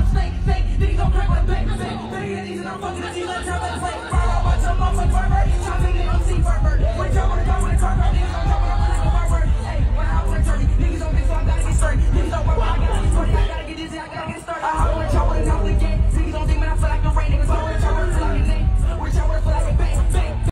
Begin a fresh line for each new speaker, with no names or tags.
I'm fake, fake. Nigga gon' crack like back, back. Nigga, easy, I'm fucking a G-Lex, I'm. Burn, I watch, I'm like burn,